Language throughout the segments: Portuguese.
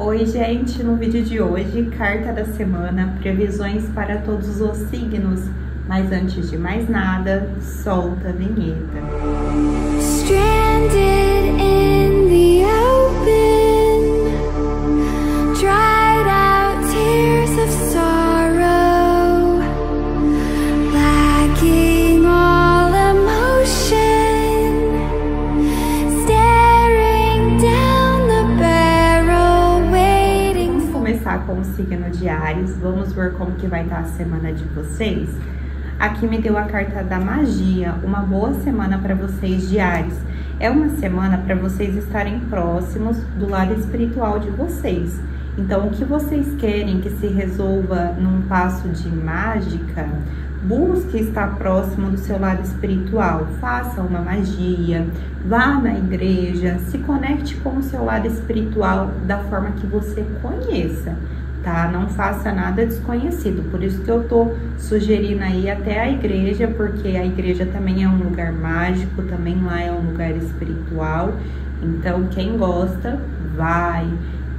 Oi, gente! No vídeo de hoje, carta da semana, previsões para todos os signos. Mas antes de mais nada, solta a vinheta. Stranded signo de Ares. Vamos ver como que vai estar a semana de vocês. Aqui me deu a carta da magia, uma boa semana para vocês de Ares. É uma semana para vocês estarem próximos do lado espiritual de vocês. Então, o que vocês querem que se resolva num passo de mágica, busque estar próximo do seu lado espiritual. Faça uma magia, vá na igreja, se conecte com o seu lado espiritual da forma que você conheça tá? Não faça nada desconhecido. Por isso que eu tô sugerindo aí até a igreja, porque a igreja também é um lugar mágico, também lá é um lugar espiritual. Então, quem gosta, vai.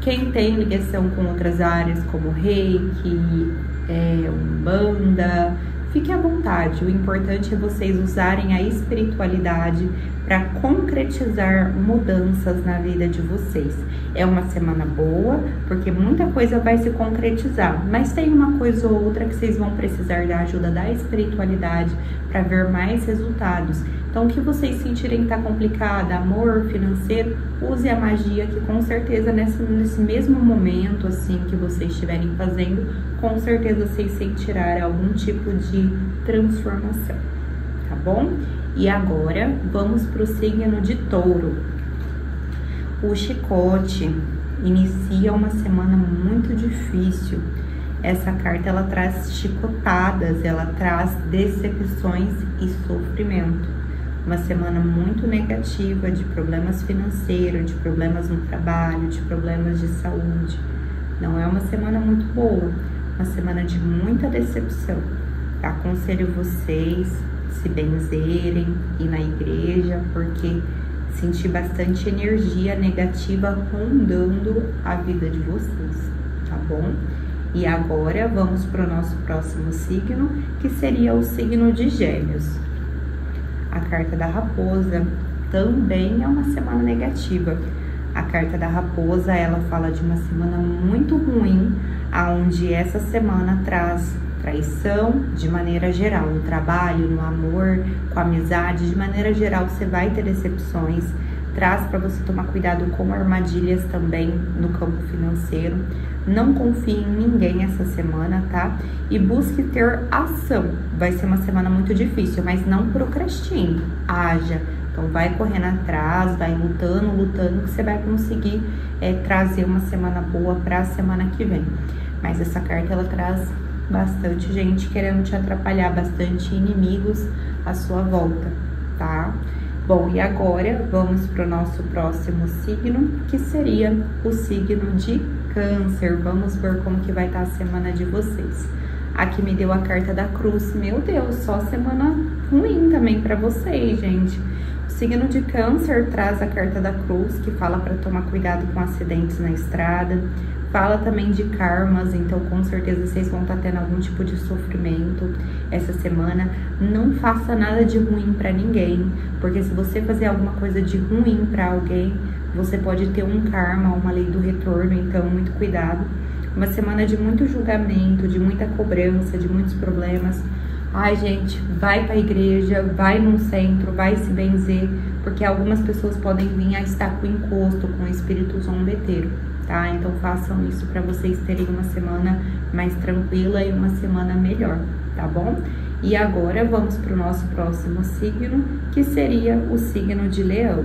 Quem tem ligação com outras áreas, como reiki, é, umbanda, fique à vontade. O importante é vocês usarem a espiritualidade para concretizar mudanças na vida de vocês. É uma semana boa, porque muita coisa vai se concretizar, mas tem uma coisa ou outra que vocês vão precisar da ajuda da espiritualidade para ver mais resultados. Então, o que vocês sentirem que tá complicado, amor, financeiro, use a magia que com certeza nesse, nesse mesmo momento, assim, que vocês estiverem fazendo, com certeza vocês sentirão algum tipo de transformação, tá bom? E agora vamos para o signo de touro. O chicote inicia uma semana muito difícil. Essa carta ela traz chicotadas, ela traz decepções e sofrimento. Uma semana muito negativa de problemas financeiros, de problemas no trabalho, de problemas de saúde. Não é uma semana muito boa, uma semana de muita decepção. Aconselho vocês se benzerem, ir na igreja, porque senti bastante energia negativa rondando a vida de vocês, tá bom? E agora vamos para o nosso próximo signo, que seria o signo de Gêmeos. A carta da raposa também é uma semana negativa. A carta da raposa, ela fala de uma semana muito ruim, aonde essa semana traz traição de maneira geral, no trabalho, no amor, com a amizade, de maneira geral você vai ter decepções. Traz para você tomar cuidado com armadilhas também no campo financeiro. Não confie em ninguém essa semana, tá? E busque ter ação. Vai ser uma semana muito difícil, mas não procrastine. Haja. Então vai correndo atrás, vai lutando, lutando, que você vai conseguir é, trazer uma semana boa para a semana que vem. Mas essa carta ela traz bastante gente querendo te atrapalhar, bastante inimigos à sua volta, tá? Bom, e agora vamos para o nosso próximo signo, que seria o signo de câncer. Vamos ver como que vai estar tá a semana de vocês. Aqui me deu a carta da cruz. Meu Deus, só semana ruim também para vocês, gente. O signo de câncer traz a carta da cruz, que fala para tomar cuidado com acidentes na estrada, Fala também de karmas, então com certeza vocês vão estar tá tendo algum tipo de sofrimento essa semana. Não faça nada de ruim para ninguém, porque se você fazer alguma coisa de ruim para alguém, você pode ter um karma, uma lei do retorno, então muito cuidado. Uma semana de muito julgamento, de muita cobrança, de muitos problemas. Ai, gente, vai para a igreja, vai num centro, vai se benzer, porque algumas pessoas podem vir a estar com encosto, com espírito zombeteiro tá? Então façam isso para vocês terem uma semana mais tranquila e uma semana melhor, tá bom? E agora vamos para o nosso próximo signo, que seria o signo de Leão.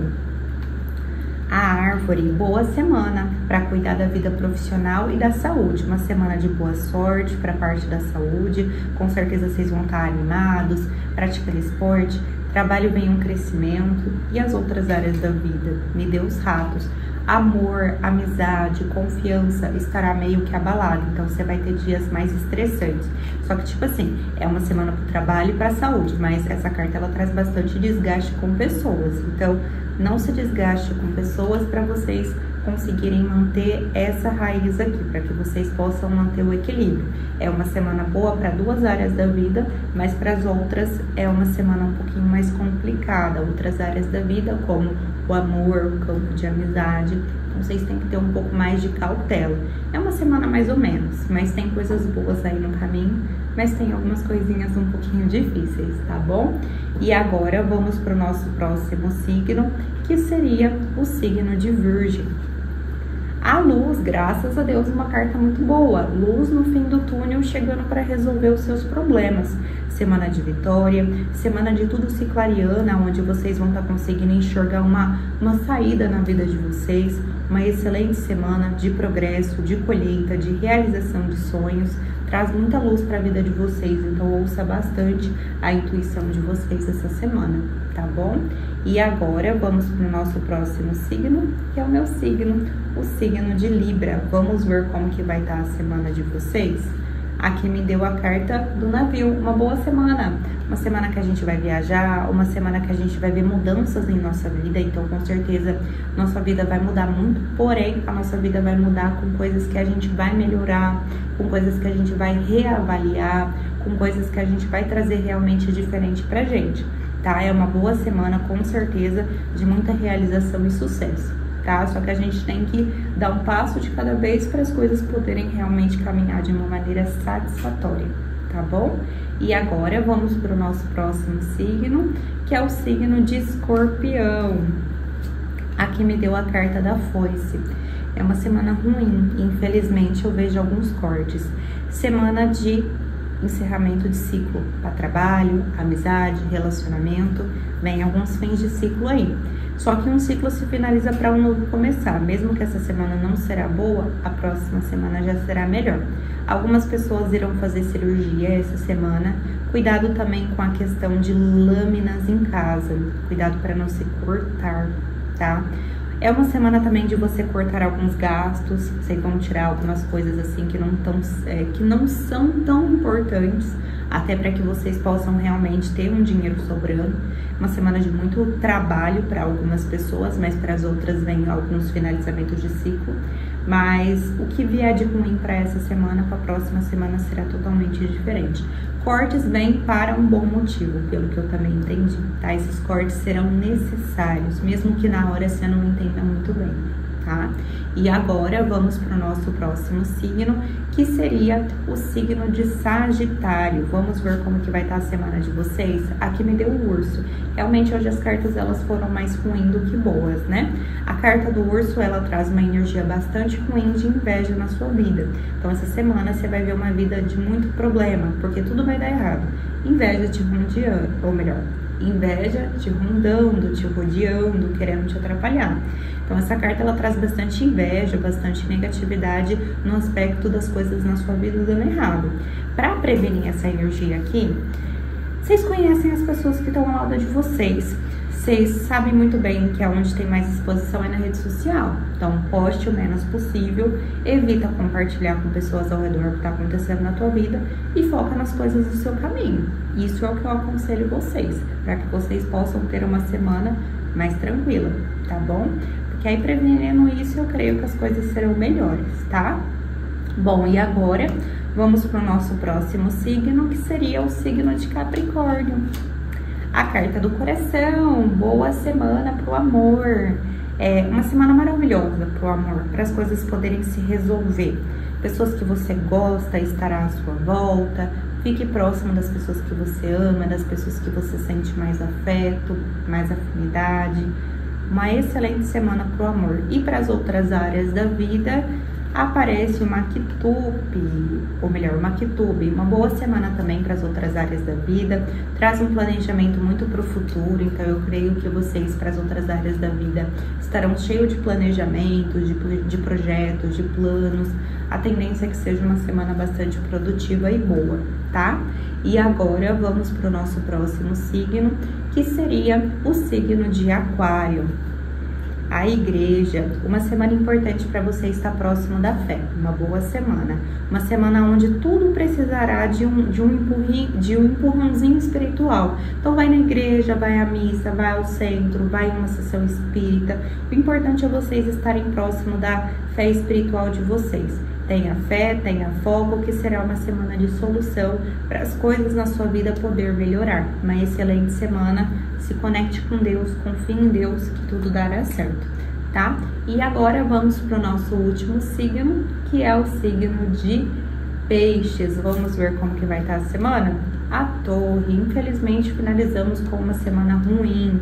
A árvore, boa semana para cuidar da vida profissional e da saúde. Uma semana de boa sorte para a parte da saúde. Com certeza vocês vão estar animados, praticando esporte, trabalho bem um crescimento e as outras áreas da vida. Me dê os ratos amor, amizade, confiança estará meio que abalado. Então você vai ter dias mais estressantes. Só que tipo assim, é uma semana para o trabalho e para a saúde, mas essa carta ela traz bastante desgaste com pessoas. Então não se desgaste com pessoas para vocês conseguirem manter essa raiz aqui, para que vocês possam manter o equilíbrio. É uma semana boa para duas áreas da vida, mas para as outras é uma semana um pouquinho mais complicada. Outras áreas da vida, como o amor, o campo de amizade, então vocês têm que ter um pouco mais de cautela. É uma semana mais ou menos, mas tem coisas boas aí no caminho, mas tem algumas coisinhas um pouquinho difíceis, tá bom? E agora vamos para o nosso próximo signo, que seria o signo de Virgem. A luz, graças a Deus, uma carta muito boa. Luz no fim do túnel chegando para resolver os seus problemas. Semana de vitória, semana de tudo ciclariana, onde vocês vão estar tá conseguindo enxergar uma, uma saída na vida de vocês. Uma excelente semana de progresso, de colheita, de realização de sonhos. Traz muita luz para a vida de vocês, então ouça bastante a intuição de vocês essa semana, tá bom? E agora vamos para o nosso próximo signo, que é o meu signo, o signo de Libra. Vamos ver como que vai estar a semana de vocês? Aqui me deu a carta do navio, uma boa semana. Uma semana que a gente vai viajar, uma semana que a gente vai ver mudanças em nossa vida, então com certeza nossa vida vai mudar muito, porém a nossa vida vai mudar com coisas que a gente vai melhorar, com coisas que a gente vai reavaliar, com coisas que a gente vai trazer realmente diferente pra gente tá? É uma boa semana, com certeza, de muita realização e sucesso, tá? Só que a gente tem que dar um passo de cada vez para as coisas poderem realmente caminhar de uma maneira satisfatória, tá bom? E agora vamos para o nosso próximo signo, que é o signo de escorpião. Aqui me deu a carta da foice. É uma semana ruim, infelizmente eu vejo alguns cortes. Semana de encerramento de ciclo para trabalho, amizade, relacionamento, vem alguns fins de ciclo aí. Só que um ciclo se finaliza para um novo começar. Mesmo que essa semana não será boa, a próxima semana já será melhor. Algumas pessoas irão fazer cirurgia essa semana. Cuidado também com a questão de lâminas em casa. Cuidado para não se cortar, tá? É uma semana também de você cortar alguns gastos, vocês vão tirar algumas coisas assim que não, tão, é, que não são tão importantes, até para que vocês possam realmente ter um dinheiro sobrando. Uma semana de muito trabalho para algumas pessoas, mas para as outras vem alguns finalizamentos de ciclo. Mas o que vier de ruim para essa semana, para a próxima semana será totalmente diferente. Cortes vêm para um bom motivo, pelo que eu também entendi, tá? Esses cortes serão necessários, mesmo que na hora você não entenda muito bem tá? E agora vamos para o nosso próximo signo, que seria o signo de Sagitário. Vamos ver como que vai estar tá a semana de vocês? Aqui me deu o urso. Realmente hoje as cartas elas foram mais ruins do que boas, né? A carta do urso, ela traz uma energia bastante ruim de inveja na sua vida. Então essa semana você vai ver uma vida de muito problema, porque tudo vai dar errado. Inveja te rodeando, ou melhor, inveja te rondando, te rodeando, querendo te atrapalhar. Então essa carta ela traz bastante inveja, bastante negatividade no aspecto das coisas na sua vida dando errado. Para prevenir essa energia aqui, vocês conhecem as pessoas que estão ao lado de vocês. Vocês sabem muito bem que aonde tem mais exposição é na rede social. Então, poste o menos possível, evita compartilhar com pessoas ao redor o que está acontecendo na tua vida e foca nas coisas do seu caminho. Isso é o que eu aconselho vocês, para que vocês possam ter uma semana mais tranquila, tá bom? Porque aí prevenindo isso, eu creio que as coisas serão melhores, tá? Bom, e agora vamos para o nosso próximo signo, que seria o signo de Capricórnio. A carta do coração, boa semana para o amor. É uma semana maravilhosa para o amor, para as coisas poderem se resolver. Pessoas que você gosta estará à sua volta. Fique próximo das pessoas que você ama, das pessoas que você sente mais afeto, mais afinidade. Uma excelente semana para o amor. E para as outras áreas da vida, aparece o Maquitube, ou melhor, o. Uma boa semana também para as outras áreas da vida, traz um planejamento muito para o futuro, então eu creio que vocês, para as outras áreas da vida, estarão cheios de planejamentos, de, de projetos, de planos. A tendência é que seja uma semana bastante produtiva e boa, tá? E agora vamos para o nosso próximo signo, que seria o signo de Aquário. a igreja, uma semana importante para você estar próximo da fé, uma boa semana, uma semana onde tudo precisará de um, de um, de um empurrãozinho espiritual. Então vai na igreja, vai à missa, vai ao centro, vai em uma sessão espírita. O importante é vocês estarem próximo da fé espiritual de vocês. Tenha fé, tenha foco, que será uma semana de solução para as coisas na sua vida poder melhorar. Uma excelente semana. Se conecte com Deus, confie em Deus que tudo dará certo, tá? E agora vamos para o nosso último signo, que é o signo de Peixes. Vamos ver como que vai estar a semana? A Torre. Infelizmente finalizamos com uma semana ruim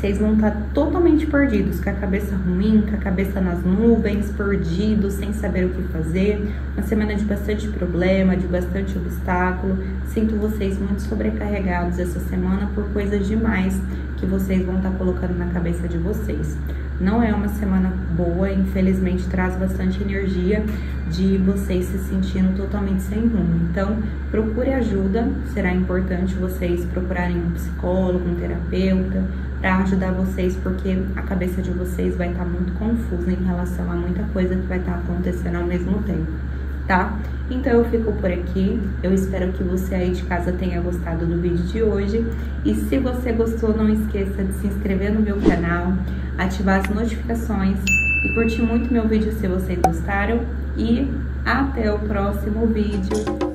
vocês vão estar totalmente perdidos, com a cabeça ruim, com a cabeça nas nuvens, perdidos, sem saber o que fazer. Uma semana de bastante problema, de bastante obstáculo. Sinto vocês muito sobrecarregados essa semana por coisas demais que vocês vão estar colocando na cabeça de vocês. Não é uma semana boa, infelizmente traz bastante energia de vocês se sentindo totalmente sem rumo. Então, procure ajuda, será importante vocês procurarem um psicólogo, um terapeuta, para ajudar vocês, porque a cabeça de vocês vai estar tá muito confusa em relação a muita coisa que vai estar tá acontecendo ao mesmo tempo, tá? Então eu fico por aqui. Eu espero que você aí de casa tenha gostado do vídeo de hoje. E se você gostou, não esqueça de se inscrever no meu canal, ativar as notificações e curtir muito meu vídeo se vocês gostaram. E até o próximo vídeo.